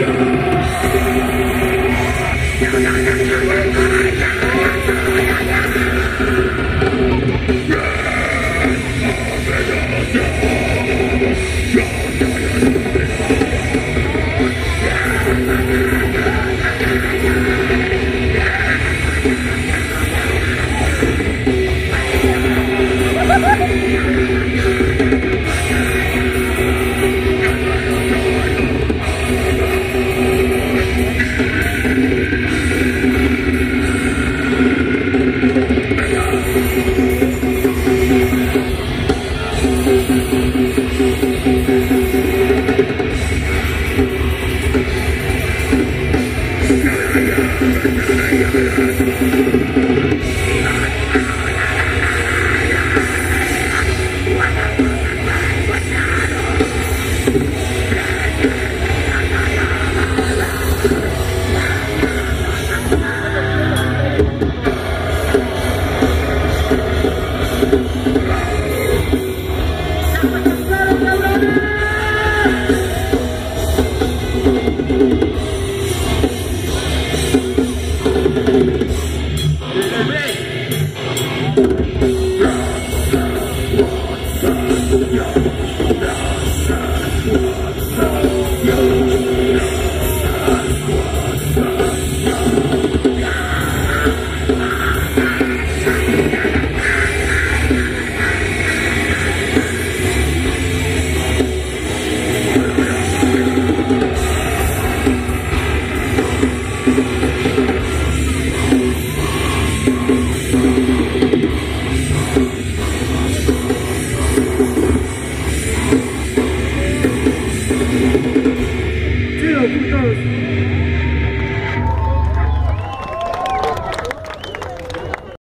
这个 Thank you. Thank you.